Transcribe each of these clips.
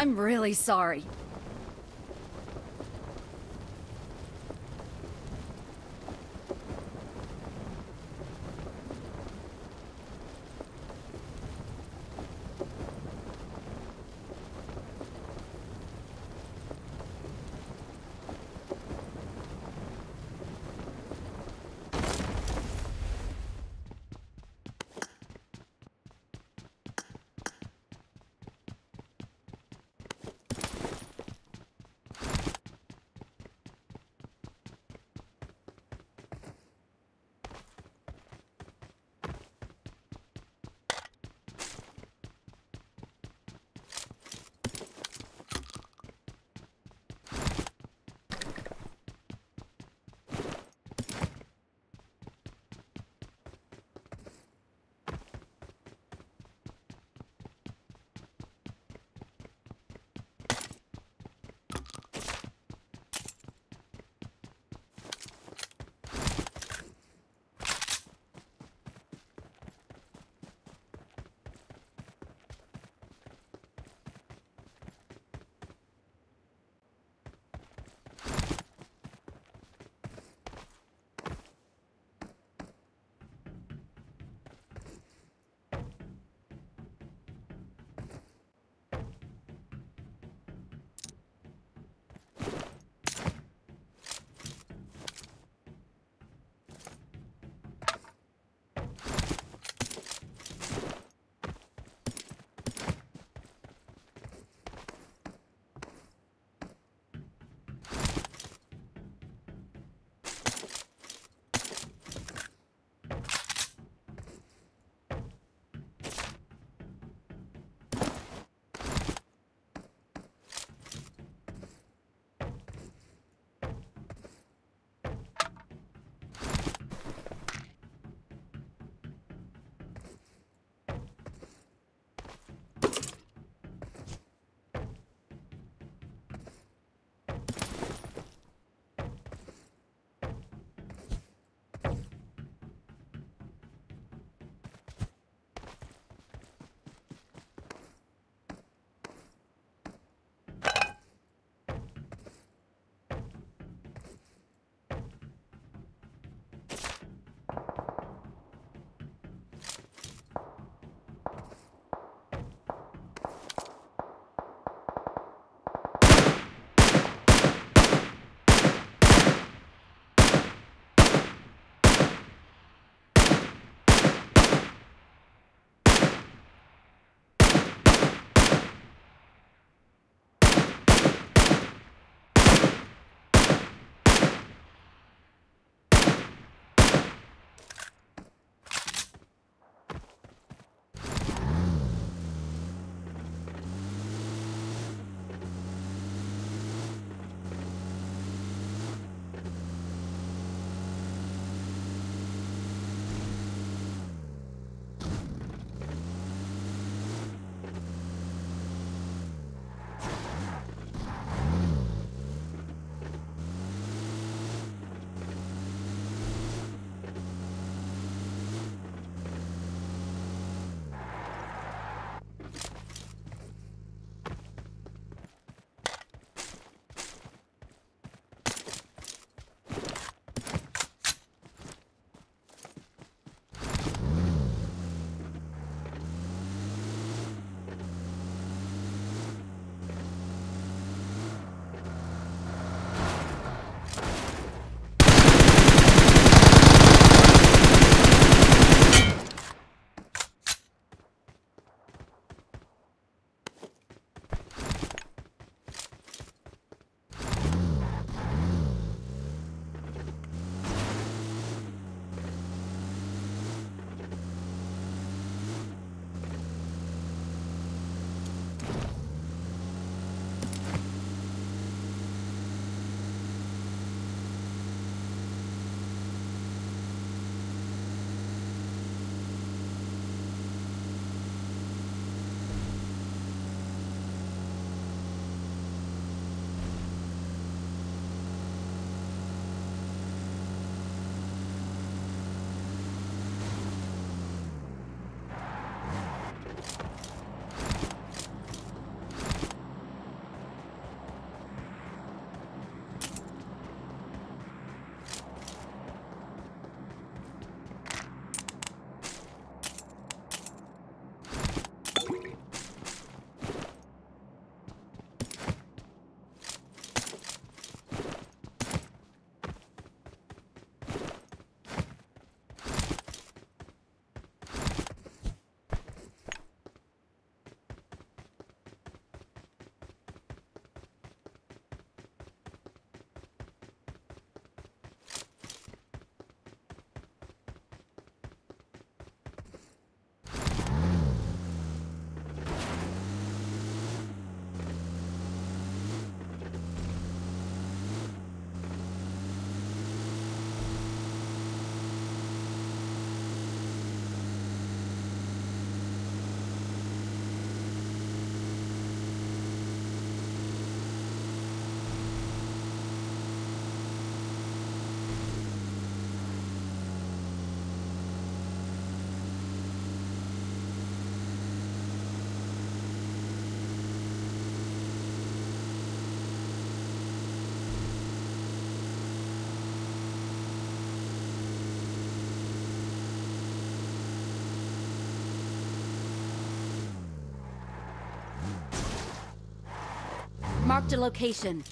I'm really sorry. Marked a location.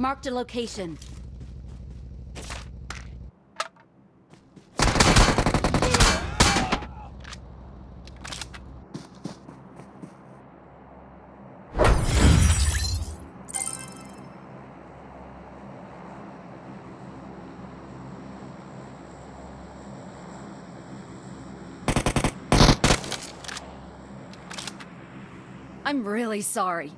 Marked a location. I'm really sorry.